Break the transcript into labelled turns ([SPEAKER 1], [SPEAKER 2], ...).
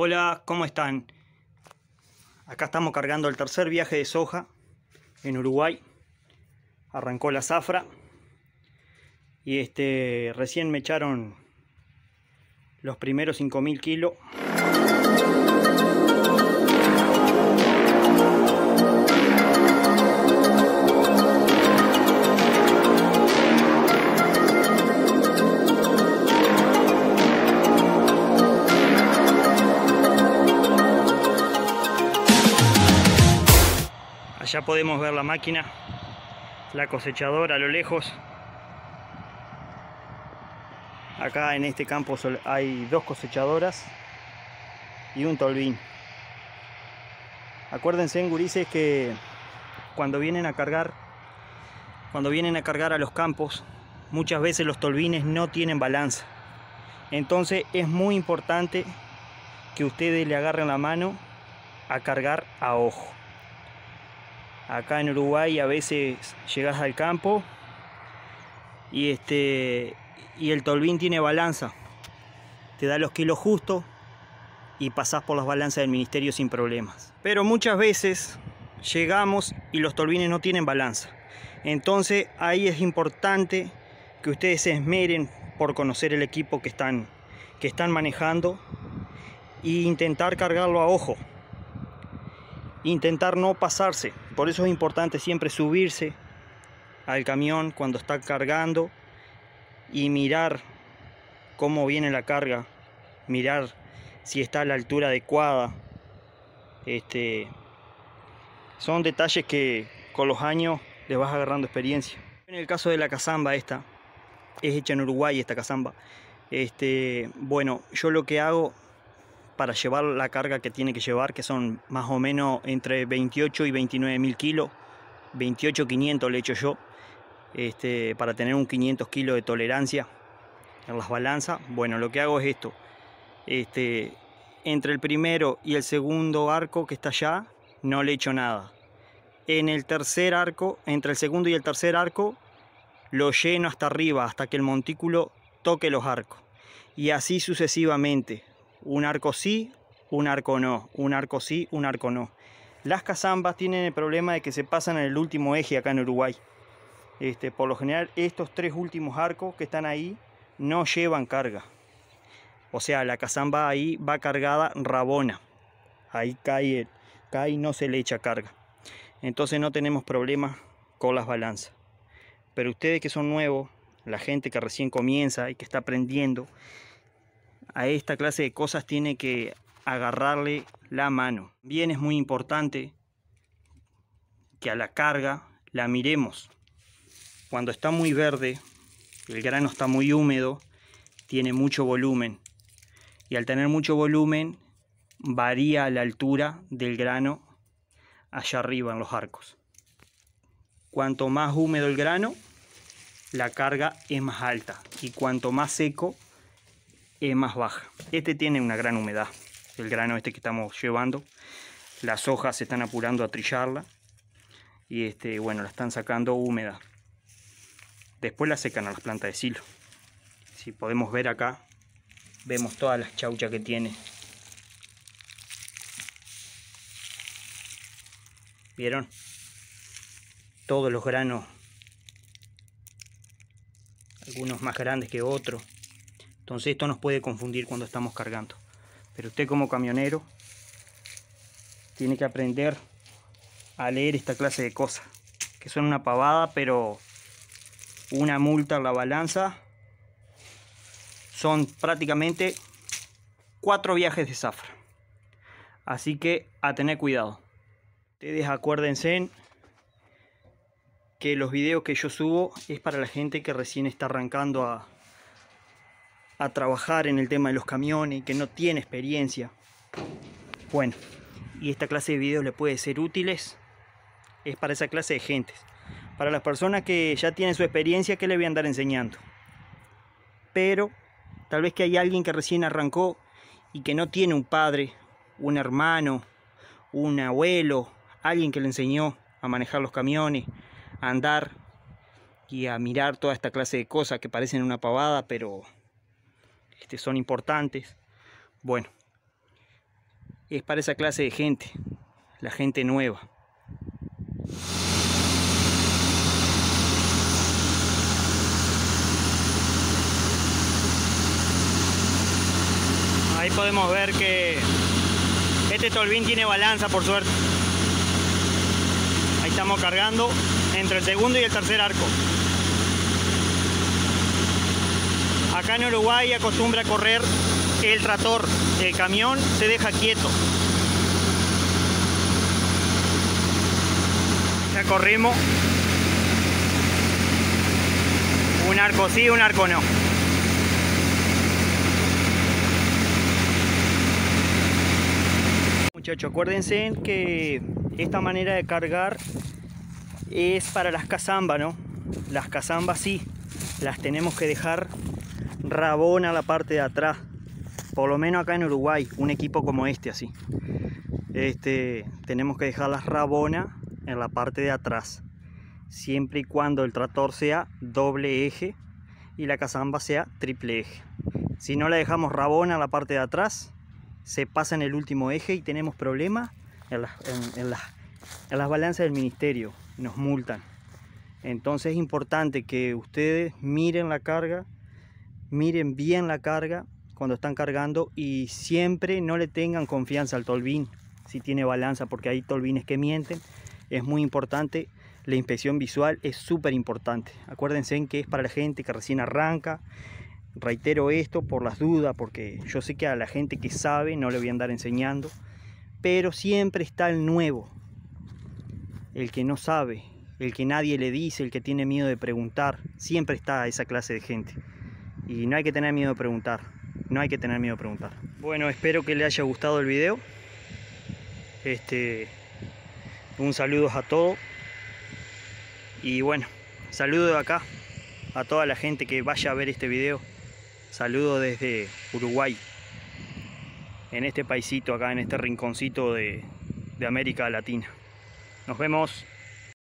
[SPEAKER 1] Hola, ¿cómo están? Acá estamos cargando el tercer viaje de soja en Uruguay. Arrancó la zafra. Y este recién me echaron los primeros 5000 kilos. Allá podemos ver la máquina, la cosechadora a lo lejos. Acá en este campo hay dos cosechadoras y un tolvín. Acuérdense, en gurises, que cuando vienen a cargar, cuando vienen a cargar a los campos, muchas veces los tolvines no tienen balanza. Entonces es muy importante que ustedes le agarren la mano a cargar a ojo. Acá en Uruguay a veces llegas al campo y este y el tolvín tiene balanza. Te da los kilos justos y pasás por las balanzas del ministerio sin problemas. Pero muchas veces llegamos y los tolvines no tienen balanza. Entonces ahí es importante que ustedes se esmeren por conocer el equipo que están, que están manejando e intentar cargarlo a ojo intentar no pasarse. Por eso es importante siempre subirse al camión cuando está cargando y mirar cómo viene la carga, mirar si está a la altura adecuada. Este, son detalles que con los años les vas agarrando experiencia. En el caso de la cazamba esta, es hecha en Uruguay esta cazamba. Este, bueno, yo lo que hago para llevar la carga que tiene que llevar, que son más o menos entre 28 y 29 mil kilos. 28 500 le echo yo, este, para tener un 500 kilos de tolerancia en las balanzas. Bueno, lo que hago es esto. Este, entre el primero y el segundo arco que está allá, no le echo nada. En el tercer arco, entre el segundo y el tercer arco, lo lleno hasta arriba, hasta que el montículo toque los arcos. Y así sucesivamente un arco sí, un arco no, un arco sí, un arco no. Las cazambas tienen el problema de que se pasan en el último eje acá en Uruguay. Este, por lo general estos tres últimos arcos que están ahí no llevan carga. O sea, la cazamba ahí va cargada rabona. Ahí cae, cae y no se le echa carga. Entonces no tenemos problemas con las balanzas. Pero ustedes que son nuevos, la gente que recién comienza y que está aprendiendo, a esta clase de cosas tiene que agarrarle la mano. Bien es muy importante que a la carga la miremos. Cuando está muy verde, el grano está muy húmedo, tiene mucho volumen. Y al tener mucho volumen, varía la altura del grano allá arriba en los arcos. Cuanto más húmedo el grano, la carga es más alta. Y cuanto más seco, es más baja. Este tiene una gran humedad, el grano este que estamos llevando. Las hojas se están apurando a trillarla y este, bueno, la están sacando húmeda. Después la secan a las plantas de silo. Si podemos ver acá, vemos todas las chauchas que tiene. ¿Vieron? Todos los granos, algunos más grandes que otros. Entonces esto nos puede confundir cuando estamos cargando. Pero usted como camionero tiene que aprender a leer esta clase de cosas. Que son una pavada, pero una multa en la balanza son prácticamente cuatro viajes de zafra. Así que a tener cuidado. Ustedes acuérdense que los videos que yo subo es para la gente que recién está arrancando a, a trabajar en el tema de los camiones, que no tiene experiencia. Bueno, y esta clase de videos le puede ser útiles, es para esa clase de gentes. Para las personas que ya tienen su experiencia, que le voy a andar enseñando? Pero tal vez que hay alguien que recién arrancó y que no tiene un padre, un hermano, un abuelo, alguien que le enseñó a manejar los camiones, a andar y a mirar toda esta clase de cosas que parecen una pavada, pero este, son importantes. Bueno, es para esa clase de gente, la gente nueva. Ahí podemos ver que este tolvin tiene balanza por suerte. Ahí estamos cargando entre el segundo y el tercer arco. Acá en Uruguay acostumbra correr el trator, el camión se deja quieto. Ya corrimos. Un arco sí, un arco no. Muchachos, acuérdense que esta manera de cargar es para las cazambas, ¿no? Las cazambas sí, las tenemos que dejar rabona a la parte de atrás. Por lo menos acá en Uruguay, un equipo como este así. Este, tenemos que dejar las rabona en la parte de atrás. Siempre y cuando el tractor sea doble eje y la cazamba sea triple eje. Si no la dejamos rabona en la parte de atrás, se pasa en el último eje y tenemos problemas en las, en, las balanzas del ministerio, nos multan. Entonces es importante que ustedes miren la carga, miren bien la carga cuando están cargando y siempre no le tengan confianza al tolvin si tiene balanza porque hay tolvines que mienten. Es muy importante, la inspección visual es súper importante. Acuérdense que es para la gente que recién arranca, reitero esto por las dudas, porque yo sé que a la gente que sabe no le voy a andar enseñando, pero siempre está el nuevo, el que no sabe, el que nadie le dice, el que tiene miedo de preguntar, siempre está esa clase de gente. Y no hay que tener miedo de preguntar, no hay que tener miedo de preguntar. Bueno, espero que le haya gustado el video. Este, un saludo a todos. Y bueno, saludo de acá a toda la gente que vaya a ver este video. Saludo desde Uruguay, en este paisito acá, en este rinconcito de, de América Latina. Nos vemos.